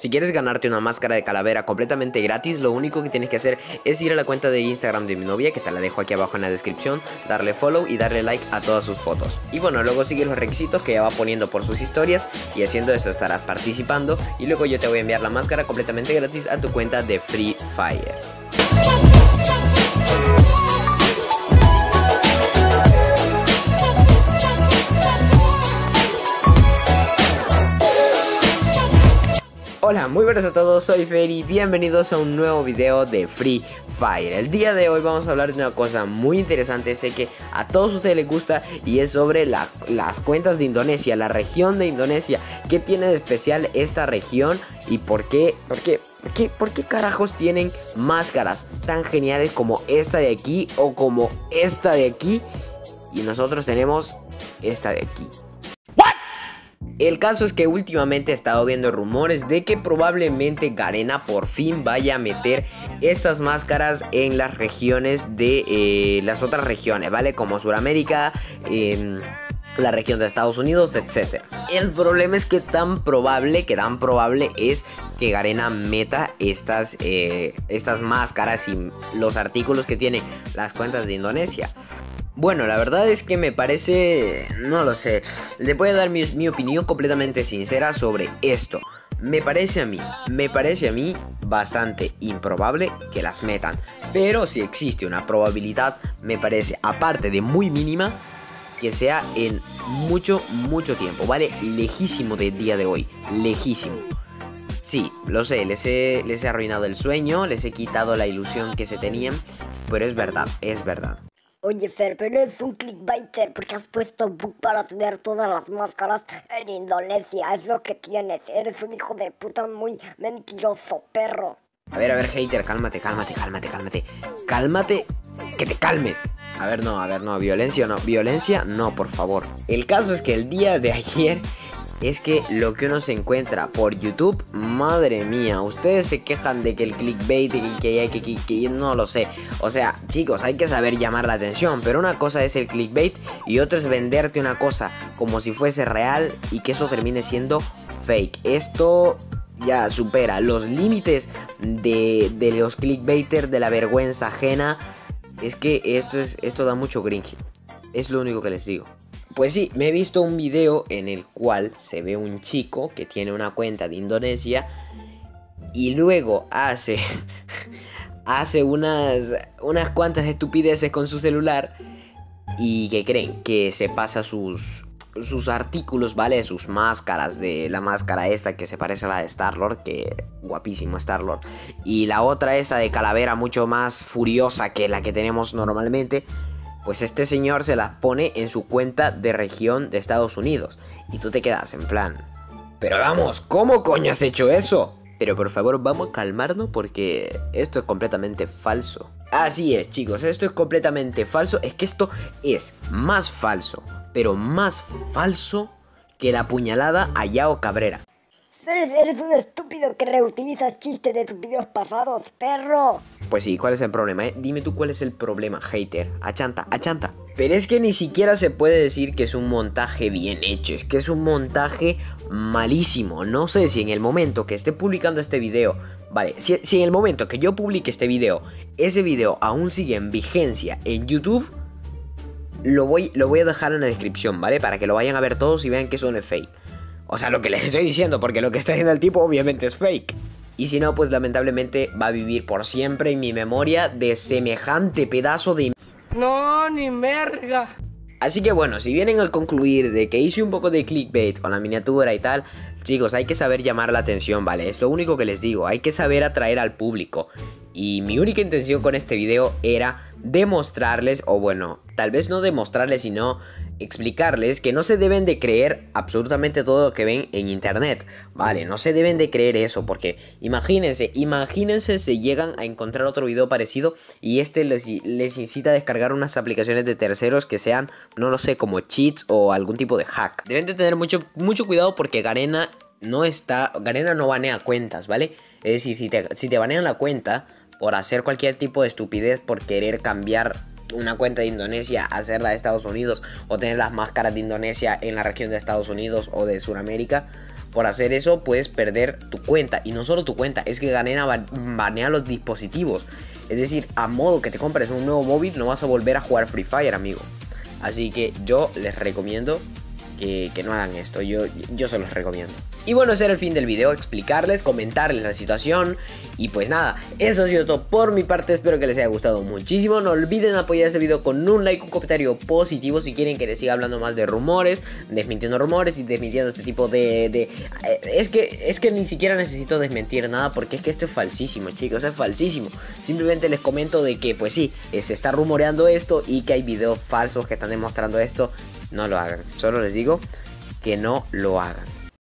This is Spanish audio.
Si quieres ganarte una máscara de calavera completamente gratis, lo único que tienes que hacer es ir a la cuenta de Instagram de mi novia, que te la dejo aquí abajo en la descripción, darle follow y darle like a todas sus fotos. Y bueno, luego sigue los requisitos que ella va poniendo por sus historias y haciendo esto estarás participando y luego yo te voy a enviar la máscara completamente gratis a tu cuenta de Free Fire. Hola, muy buenas a todos, soy Fer y bienvenidos a un nuevo video de Free Fire. El día de hoy vamos a hablar de una cosa muy interesante, sé que a todos ustedes les gusta y es sobre las cuentas de Indonesia, la región de Indonesia. ¿Qué tiene de especial esta región y por qué, por qué, por qué, por qué carajos tienen máscaras tan geniales como esta de aquí o como esta de aquí Y nosotros tenemos esta de aquí el caso es que últimamente he estado viendo rumores de que probablemente Garena por fin vaya a meter estas máscaras en las regiones de eh, las otras regiones, ¿vale? Como Sudamérica, em, la región de Estados Unidos, etc. El problema es que tan probable, que tan probable es que Garena meta estas, eh, estas máscaras y los artículos que tienen las cuentas de Indonesia. Bueno, la verdad es que me parece... no lo sé. Le voy a dar mi, opinión completamente sincera sobre esto. Me parece a mí, me parece a mí bastante improbable que las metan. Pero si existe una probabilidad, me parece, aparte de muy mínima, que sea en mucho, mucho tiempo, ¿vale? Lejísimo del día de hoy, lejísimo. Sí, lo sé, les he, les he arruinado el sueño, les he quitado la ilusión que se tenían, pero es verdad, es verdad. Oye, Fer, pero es un clickbaiter porque has puesto book para tener todas las máscaras en Indonesia. Es lo que tienes. Eres un hijo de puta muy mentiroso, perro. A ver, a ver, hater, cálmate, cálmate, cálmate, cálmate. Cálmate, que te calmes. A ver, no, a ver, no, violencia no. Violencia no, por favor. El caso es que el día de ayer es que lo que uno se encuentra por YouTube, madre mía, ustedes se quejan de que el clickbait, y que, que, que, que, no lo sé. O sea, chicos, hay que saber llamar la atención, pero una cosa es el clickbait y otra es venderte una cosa como si fuese real y que eso termine siendo fake. Esto ya supera los límites de, de los clickbaiters, de la vergüenza ajena. Es que esto, es, esto da mucho cringe. Es lo único que les digo. Pues sí, me he visto un video en el cual se ve un chico que tiene una cuenta de Indonesia y luego hace hace unas unas cuantas estupideces con su celular y que creen que se pasa sus sus artículos, ¿vale? Sus máscaras de la máscara esta que se parece a la de Star-Lord, que guapísimo Star-Lord. Y la otra esta de calavera mucho más furiosa que la que tenemos normalmente pues este señor se las pone en su cuenta de región de Estados Unidos. Y tú te quedas en plan. Pero vamos, ¿cómo coño has hecho eso? Pero por favor vamos a calmarnos porque esto es completamente falso. Así es chicos, esto es completamente falso. Es que esto es más falso, pero más falso que la puñalada a Yao Cabrera. Eres, un estúpido que reutilizas chistes de tus videos pasados, perro. Pues sí, ¿cuál es el problema? Eh? Dime tú cuál es el problema, hater. Achanta, achanta. Pero es que ni siquiera se puede decir que es un montaje bien hecho. Es que es un montaje malísimo. No sé si en el momento que esté publicando este video... Vale, si, en el momento que yo publique este video, ese video aún sigue en vigencia en YouTube... Lo voy, lo voy a dejar en la descripción, ¿vale? Para que lo vayan a ver todos y vean que eso es fake. O sea, lo que les estoy diciendo, porque lo que está haciendo el tipo obviamente es fake. Y si no, pues lamentablemente va a vivir por siempre en mi memoria de semejante pedazo de... No, ni merga. Así que bueno, si vienen al concluir de que hice un poco de clickbait con la miniatura y tal, chicos, hay que saber llamar la atención, ¿vale? Es lo único que les digo, hay que saber atraer al público. Y mi única intención con este video era demostrarles, o bueno, tal vez no demostrarles, sino explicarles que no se deben de creer absolutamente todo lo que ven en internet, ¿vale? No se deben de creer eso, porque imagínense, imagínense si llegan a encontrar otro video parecido y este les, les incita a descargar unas aplicaciones de terceros que sean, no lo sé, como cheats o algún tipo de hack. Deben de tener mucho, mucho cuidado porque Garena no está, Garena no banea cuentas, ¿vale? Es decir, si te, si te banean la cuenta por hacer cualquier tipo de estupidez, por querer cambiar una cuenta de Indonesia, hacerla de Estados Unidos o tener las máscaras de Indonesia en la región de Estados Unidos o de Sudamérica, por hacer eso puedes perder tu cuenta. Y no solo tu cuenta, es que Garena banea los dispositivos. Es decir, a modo que te compres un nuevo móvil, no vas a volver a jugar Free Fire, amigo. Así que yo les recomiendo que, no hagan esto. Yo, yo se los recomiendo. Y bueno, ese era el fin del video, explicarles, comentarles la situación. Y pues nada, eso ha sido todo por mi parte, espero que les haya gustado muchísimo. No olviden apoyar este video con un like, un comentario positivo si quieren que les siga hablando más de rumores, desmintiendo rumores y desmintiendo este tipo de... de eh, es, que, es que ni siquiera necesito desmentir nada porque es que esto es falsísimo, chicos, es falsísimo. Simplemente les comento de que pues sí, se está rumoreando esto y que hay videos falsos que están demostrando esto. No lo hagan, solo les digo que no lo hagan.